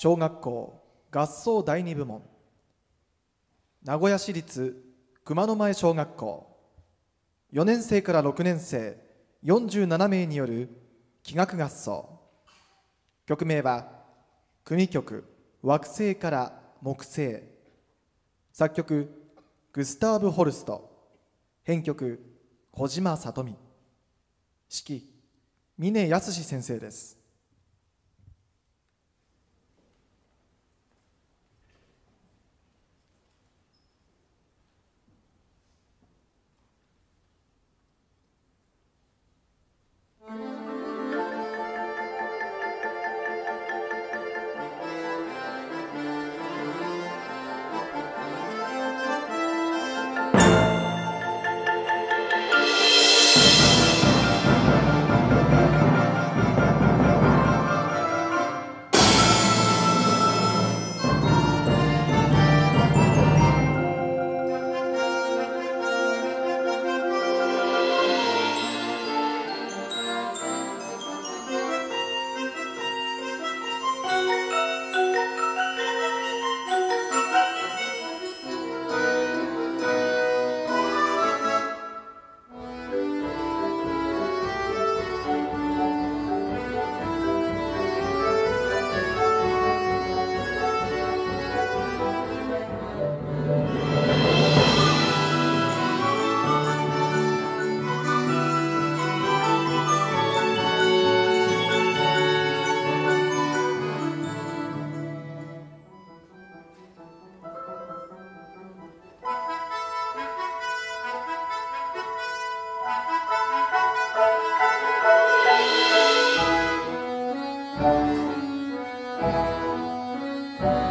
小学校合奏第2部門。名古屋市立熊野前小学校。4年生から6年生47名による器楽合奏。曲名は組曲「惑星から木星」作曲グスターブ・ホルスト。編曲小島聡美。指揮峰康先生です。Música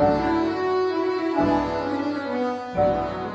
Thank you.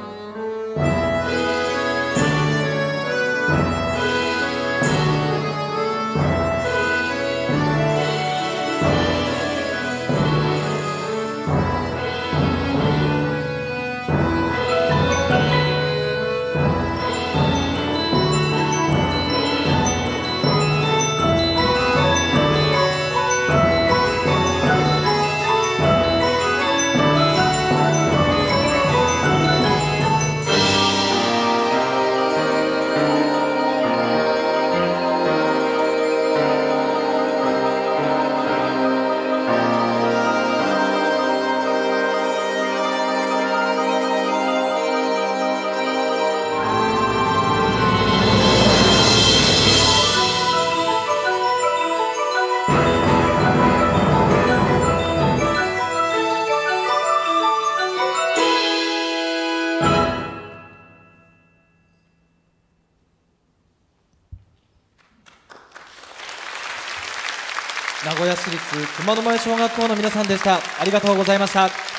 名古屋市立熊野前小学校の皆さんでした。ありがとうございました。